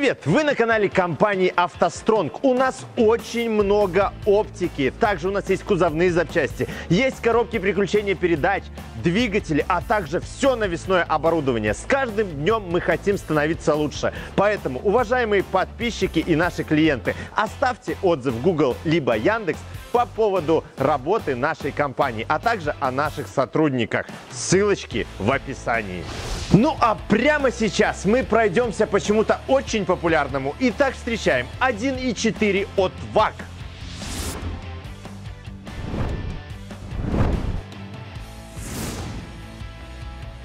Привет! Вы на канале компании «АвтоСтронг». У нас очень много оптики. Также у нас есть кузовные запчасти, есть коробки приключения передач, двигатели, а также все навесное оборудование. С каждым днем мы хотим становиться лучше. Поэтому, уважаемые подписчики и наши клиенты, оставьте отзыв Google либо Яндекс по поводу работы нашей компании, а также о наших сотрудниках. Ссылочки в описании. Ну а прямо сейчас мы пройдемся почему-то очень популярному. Итак, встречаем 1.4 от ВАК.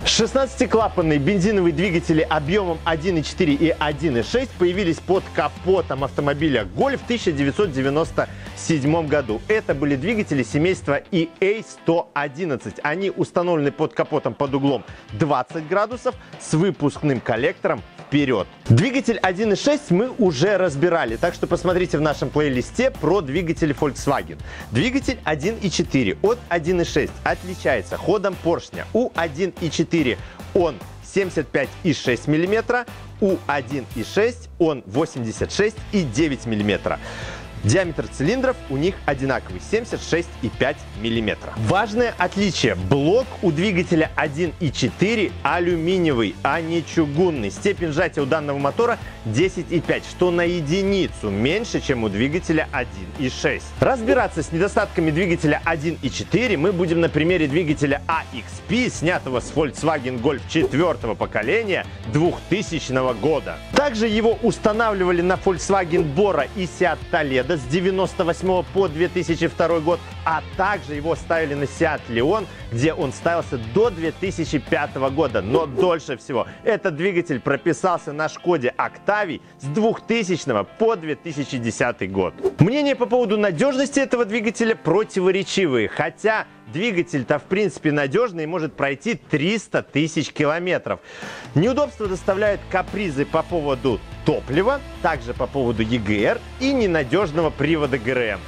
16-клапанные бензиновые двигатели объемом 1.4 и 1.6 появились под капотом автомобиля Golf в 1997 году. Это были двигатели семейства EA111. Они установлены под капотом под углом 20 градусов с выпускным коллектором вперед. Двигатель 1.6 мы уже разбирали, так что посмотрите в нашем плейлисте про двигатели Volkswagen. Двигатель 1.4 от 1.6 отличается ходом поршня. У 1.4 он 75,6 мм, у 1.6 он 86,9 мм. Диаметр цилиндров у них одинаковый 76,5 мм. Важное отличие. Блок у двигателя 1.4 алюминиевый, а не чугунный. Степень сжатия у данного мотора 10,5, что на единицу меньше, чем у двигателя 1.6. Разбираться с недостатками двигателя 1.4 мы будем на примере двигателя AXP, снятого с Volkswagen Golf 4 поколения 2000 года. Также его устанавливали на Volkswagen Bora и Seat Toledo с 98 по 2002 год, а также его ставили на Seat Leon, где он ставился до 2005 года. Но дольше всего этот двигатель прописался на Шкоде Octavia с 2000 по 2010 год. Мнения по поводу надежности этого двигателя противоречивые, хотя двигатель-то в принципе надежный и может пройти 300 тысяч километров. Неудобства доставляют капризы по поводу топлива, также по поводу EGR и ненадежного привода ГРМ.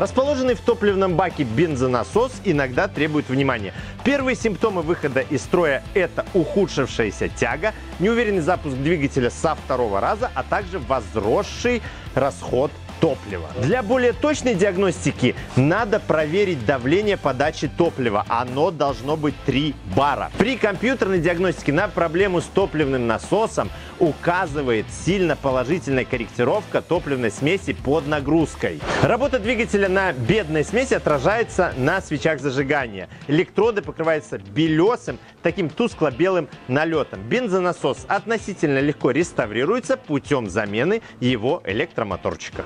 Расположенный в топливном баке бензонасос иногда требует внимания. Первые симптомы выхода из строя – это ухудшившаяся тяга, неуверенный запуск двигателя со второго раза, а также возросший расход топлива. Для более точной диагностики надо проверить давление подачи топлива. Оно должно быть 3 бара. При компьютерной диагностике на проблему с топливным насосом указывает сильно положительная корректировка топливной смеси под нагрузкой. Работа двигателя на бедной смеси отражается на свечах зажигания. Электроды покрываются белесым, таким тускло-белым налетом. Бензонасос относительно легко реставрируется путем замены его электромоторчика.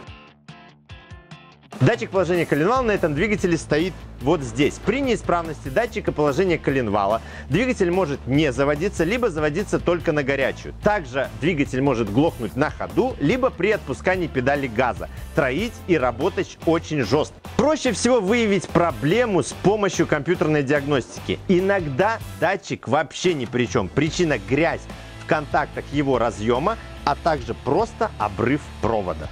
Датчик положения коленвала на этом двигателе стоит вот здесь. При неисправности датчика положения коленвала двигатель может не заводиться, либо заводиться только на горячую. Также двигатель может глохнуть на ходу, либо при отпускании педали газа. Троить и работать очень жестко. Проще всего выявить проблему с помощью компьютерной диагностики. Иногда датчик вообще ни при чем. Причина грязь в контактах его разъема, а также просто обрыв провода.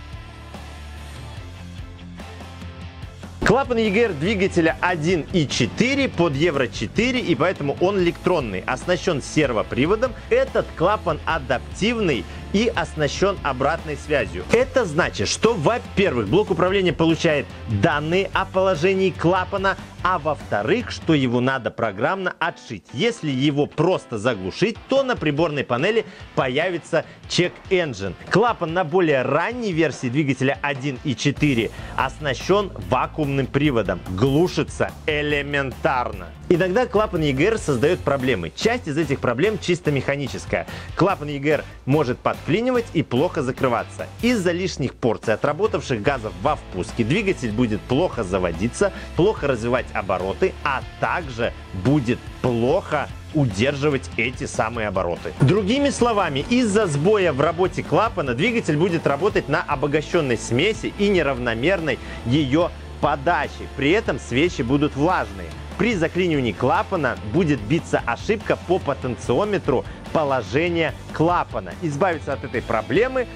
Клапан EGR двигателя 1.4 под Евро 4 и поэтому он электронный, оснащен сервоприводом. Этот клапан адаптивный и оснащен обратной связью. Это значит, что, во-первых, блок управления получает данные о положении клапана, а во-вторых, что его надо программно отшить. Если его просто заглушить, то на приборной панели появится Check Engine. Клапан на более ранней версии двигателя 1.4 оснащен вакуумным приводом. Глушится элементарно. Иногда клапан EGR создает проблемы. Часть из этих проблем чисто механическая. Клапан EGR может подклинивать и плохо закрываться. Из-за лишних порций отработавших газов во впуске двигатель будет плохо заводиться, плохо развивать обороты, а также будет плохо удерживать эти самые обороты. Другими словами, из-за сбоя в работе клапана двигатель будет работать на обогащенной смеси и неравномерной ее подачи. При этом свечи будут влажные. При заклинивании клапана будет биться ошибка по потенциометру положения клапана. Избавиться от этой проблемы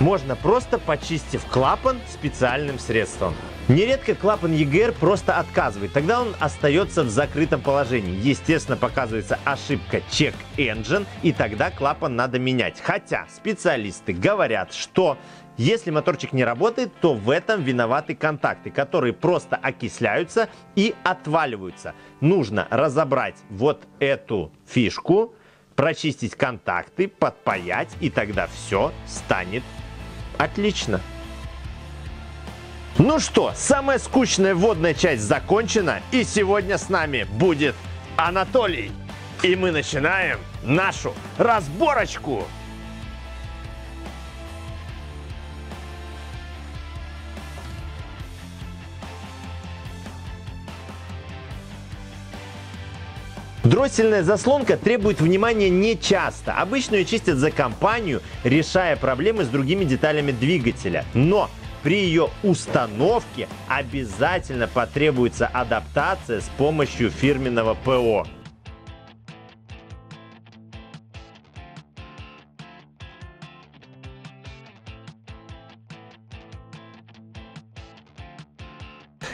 Можно просто почистив клапан специальным средством. Нередко клапан EGR просто отказывает, тогда он остается в закрытом положении. Естественно, показывается ошибка Check Engine, и тогда клапан надо менять. Хотя специалисты говорят, что если моторчик не работает, то в этом виноваты контакты, которые просто окисляются и отваливаются. Нужно разобрать вот эту фишку, прочистить контакты, подпаять, и тогда все станет отлично. Ну что, самая скучная вводная часть закончена, и сегодня с нами будет Анатолий. И мы начинаем нашу разборочку. Дроссельная заслонка требует внимания не часто. Обычно ее чистят за компанию, решая проблемы с другими деталями двигателя. Но при ее установке обязательно потребуется адаптация с помощью фирменного ПО.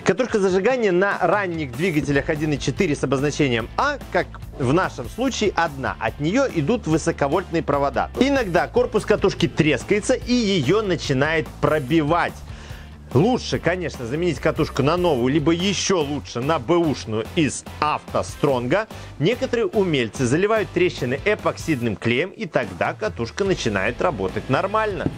Катушка зажигания на ранних двигателях 1.4 с обозначением А, как в нашем случае, одна. От нее идут высоковольтные провода. Иногда корпус катушки трескается и ее начинает пробивать. Лучше, конечно, заменить катушку на новую, либо еще лучше на бэушную из автостронга. Некоторые умельцы заливают трещины эпоксидным клеем, и тогда катушка начинает работать нормально.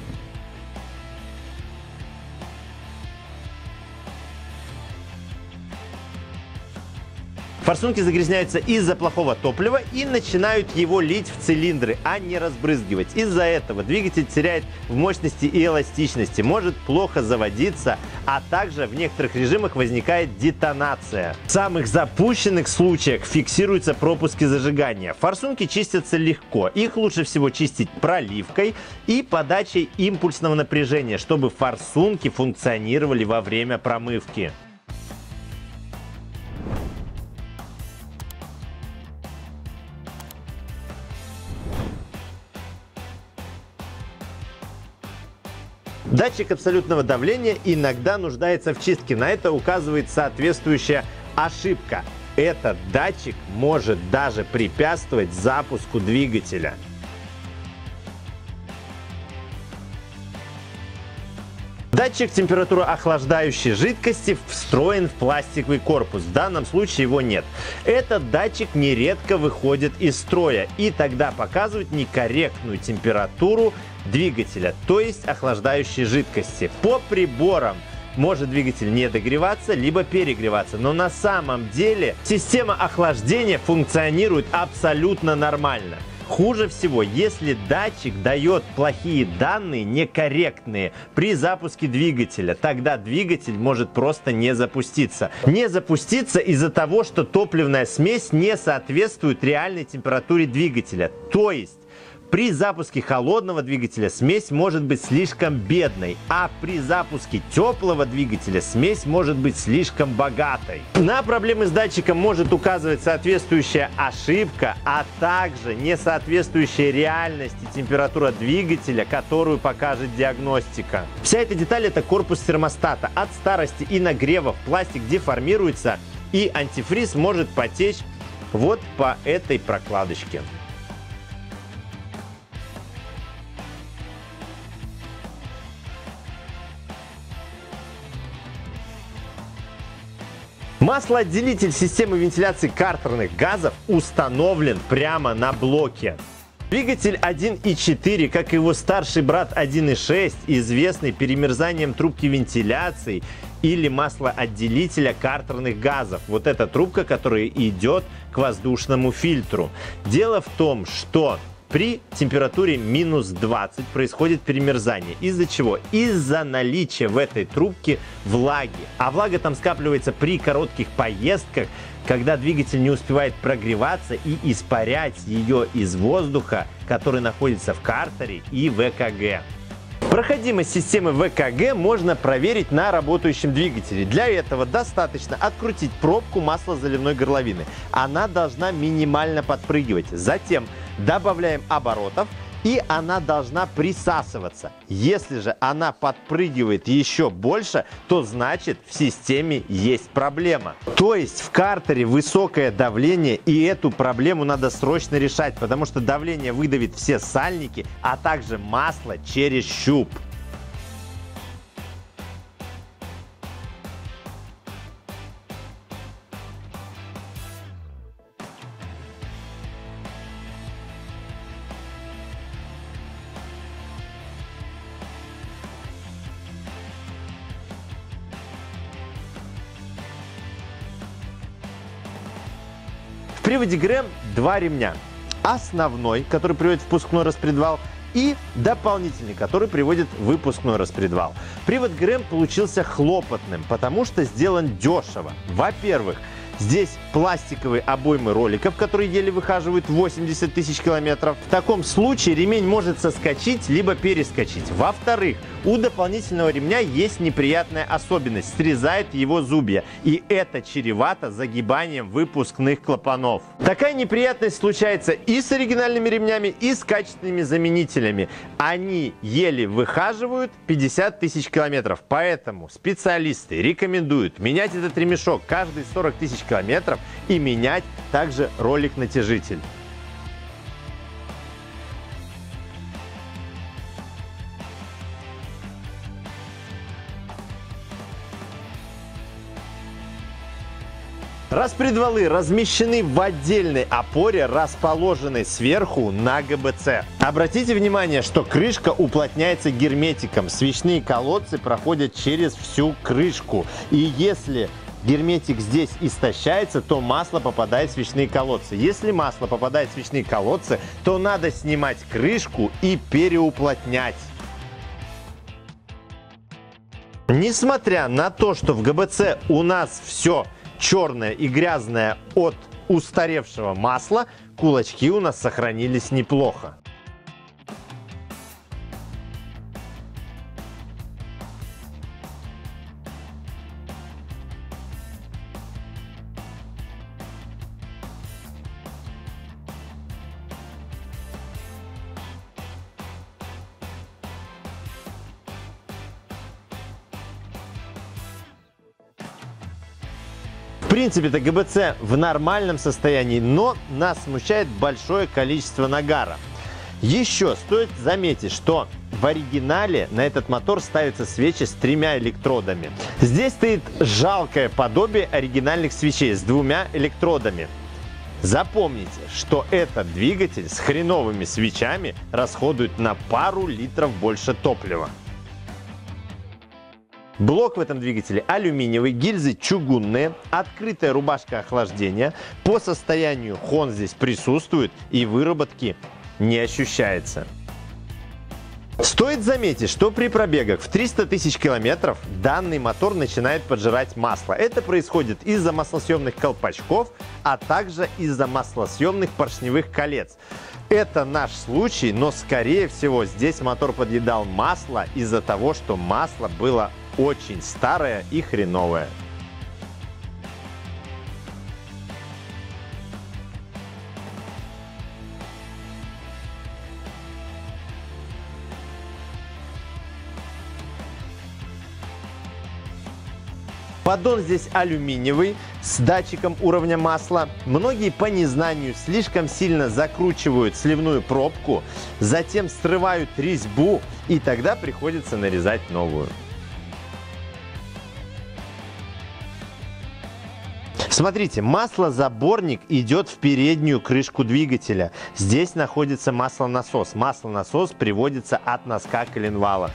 Форсунки загрязняются из-за плохого топлива и начинают его лить в цилиндры, а не разбрызгивать. Из-за этого двигатель теряет в мощности и эластичности, может плохо заводиться, а также в некоторых режимах возникает детонация. В самых запущенных случаях фиксируются пропуски зажигания. Форсунки чистятся легко. Их лучше всего чистить проливкой и подачей импульсного напряжения, чтобы форсунки функционировали во время промывки. Датчик абсолютного давления иногда нуждается в чистке. На это указывает соответствующая ошибка. Этот датчик может даже препятствовать запуску двигателя. Датчик температуры охлаждающей жидкости встроен в пластиковый корпус. В данном случае его нет. Этот датчик нередко выходит из строя и тогда показывает некорректную температуру двигателя, то есть охлаждающей жидкости. По приборам может двигатель не догреваться, либо перегреваться. Но на самом деле система охлаждения функционирует абсолютно нормально. Хуже всего, если датчик дает плохие данные, некорректные при запуске двигателя, тогда двигатель может просто не запуститься. Не запуститься из-за того, что топливная смесь не соответствует реальной температуре двигателя. То есть при запуске холодного двигателя смесь может быть слишком бедной, а при запуске теплого двигателя смесь может быть слишком богатой. На проблемы с датчиком может указывать соответствующая ошибка, а также несоответствующая реальности температура двигателя, которую покажет диагностика. Вся эта деталь это корпус термостата. От старости и нагрева пластик деформируется и антифриз может потечь вот по этой прокладочке. Маслоотделитель системы вентиляции картерных газов установлен прямо на блоке. Двигатель 1.4, как его старший брат 1.6, известный перемерзанием трубки вентиляции или маслоотделителя картерных газов. Вот эта трубка, которая идет к воздушному фильтру. Дело в том, что при температуре минус 20 происходит перемерзание. Из-за чего? Из-за наличия в этой трубке влаги. А влага там скапливается при коротких поездках, когда двигатель не успевает прогреваться и испарять ее из воздуха, который находится в картере и в ЭКГ. Проходимость системы ВКГ можно проверить на работающем двигателе. Для этого достаточно открутить пробку маслозаливной горловины. Она должна минимально подпрыгивать. Затем добавляем оборотов и она должна присасываться. Если же она подпрыгивает еще больше, то значит в системе есть проблема. То есть в картере высокое давление и эту проблему надо срочно решать, потому что давление выдавит все сальники, а также масло через щуп. Приводе ГРЭМ два ремня. Основной, который приводит впускной распредвал, и дополнительный, который приводит выпускной распредвал. Привод ГРЭМ получился хлопотным, потому что сделан дешево. Во-первых, Здесь пластиковые обоймы роликов, которые еле выхаживают 80 тысяч километров. В таком случае ремень может соскочить, либо перескочить. Во-вторых, у дополнительного ремня есть неприятная особенность. Срезает его зубья. И это чревато загибанием выпускных клапанов. Такая неприятность случается и с оригинальными ремнями, и с качественными заменителями. Они еле выхаживают 50 тысяч километров. Поэтому специалисты рекомендуют менять этот ремешок каждые 40 тысяч километров и менять также ролик-натяжитель. Распредвалы размещены в отдельной опоре, расположенной сверху на ГБЦ. Обратите внимание, что крышка уплотняется герметиком. Свечные колодцы проходят через всю крышку. И если герметик здесь истощается, то масло попадает в свечные колодцы. Если масло попадает в свечные колодцы, то надо снимать крышку и переуплотнять. Несмотря на то, что в ГБЦ у нас все черное и грязное от устаревшего масла, кулачки у нас сохранились неплохо. В принципе, это ГБЦ в нормальном состоянии, но нас смущает большое количество нагара. Еще стоит заметить, что в оригинале на этот мотор ставятся свечи с тремя электродами. Здесь стоит жалкое подобие оригинальных свечей с двумя электродами. Запомните, что этот двигатель с хреновыми свечами расходует на пару литров больше топлива. Блок в этом двигателе алюминиевый, гильзы чугунные, открытая рубашка охлаждения. По состоянию хон здесь присутствует и выработки не ощущается. Стоит заметить, что при пробегах в 300 тысяч километров данный мотор начинает поджирать масло. Это происходит из-за маслосъемных колпачков, а также из-за маслосъемных поршневых колец. Это наш случай, но скорее всего здесь мотор подъедал масло из-за того, что масло было очень старое и хреновое. Поддон здесь алюминиевый с датчиком уровня масла. Многие по незнанию слишком сильно закручивают сливную пробку, затем срывают резьбу и тогда приходится нарезать новую. Смотрите, маслозаборник идет в переднюю крышку двигателя. Здесь находится маслонасос. Маслонасос приводится от носка коленвала.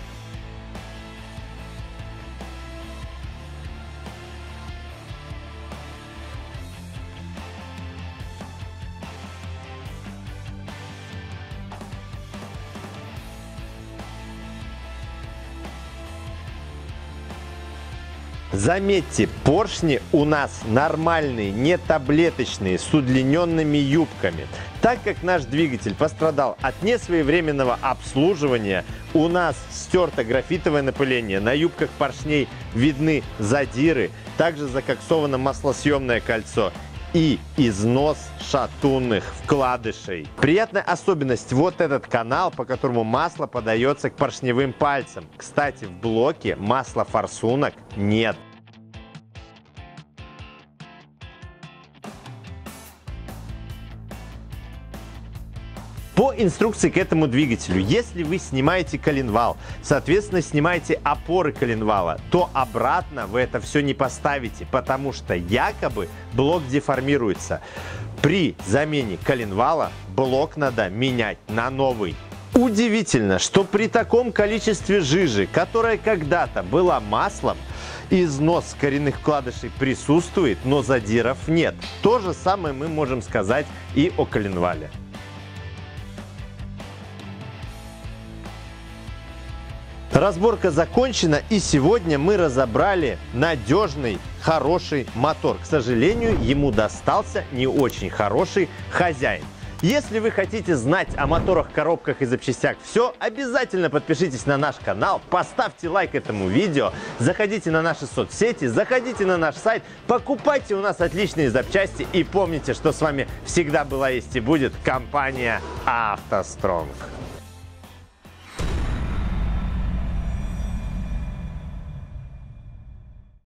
Заметьте, поршни у нас нормальные, не таблеточные, с удлиненными юбками. Так как наш двигатель пострадал от несвоевременного обслуживания, у нас стерто графитовое напыление, на юбках поршней видны задиры, также закоксовано маслосъемное кольцо и износ шатунных вкладышей. Приятная особенность вот этот канал, по которому масло подается к поршневым пальцам. Кстати, в блоке масла форсунок нет. По инструкции к этому двигателю, если вы снимаете коленвал, соответственно, снимаете опоры коленвала, то обратно вы это все не поставите, потому что якобы блок деформируется. При замене коленвала блок надо менять на новый. Удивительно, что при таком количестве жижи, которая когда-то была маслом, износ коренных вкладышей присутствует, но задиров нет. То же самое мы можем сказать и о коленвале. Разборка закончена и сегодня мы разобрали надежный, хороший мотор. К сожалению, ему достался не очень хороший хозяин. Если вы хотите знать о моторах, коробках и запчастях все, обязательно подпишитесь на наш канал, поставьте лайк этому видео, заходите на наши соцсети, заходите на наш сайт, покупайте у нас отличные запчасти и помните, что с вами всегда была есть и будет компания «АвтоСтронг».